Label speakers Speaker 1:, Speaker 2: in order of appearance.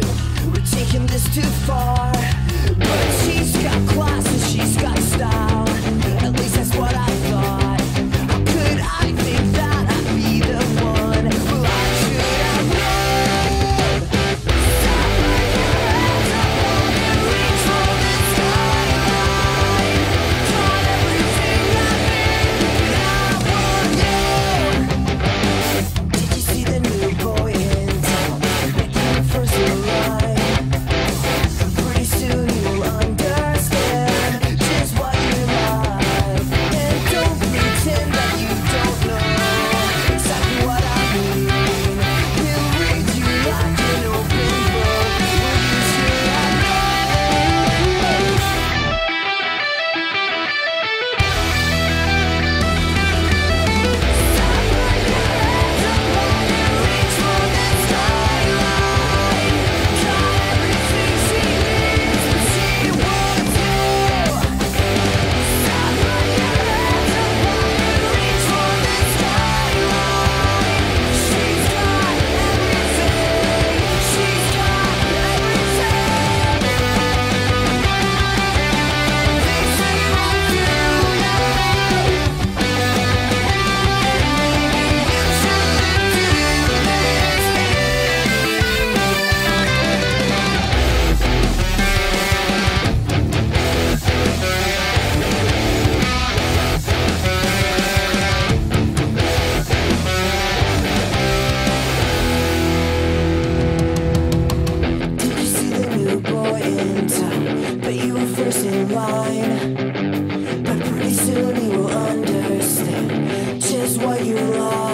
Speaker 1: you. We're taking this too far. mine. But pretty soon you will understand just what you are.